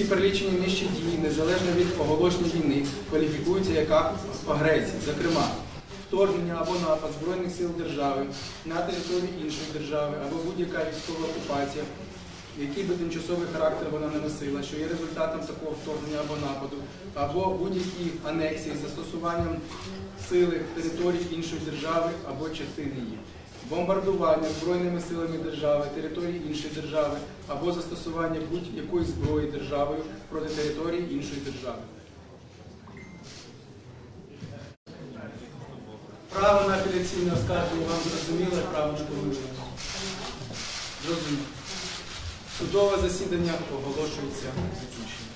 Будь-які перелічені нижчі дії, незалежно від оголошення війни, кваліфікуються як акт агресії, зокрема, вторгнення або напад Збройних сил держави на територію іншої держави або будь-яка військова окупація, який би тимчасовий характер вона не носила, що є результатом такого вторгнення або нападу, або будь-які анексії застосуванням сили території іншої держави або частини її, бомбардування збройними силами держави, території іншої держави, або застосування будь-якої зброї державою проти території іншої держави. Право на апеляційне оскарження вам зрозуміло, право помилування. Зрозуміло. Судове засідання оголошується закінченим.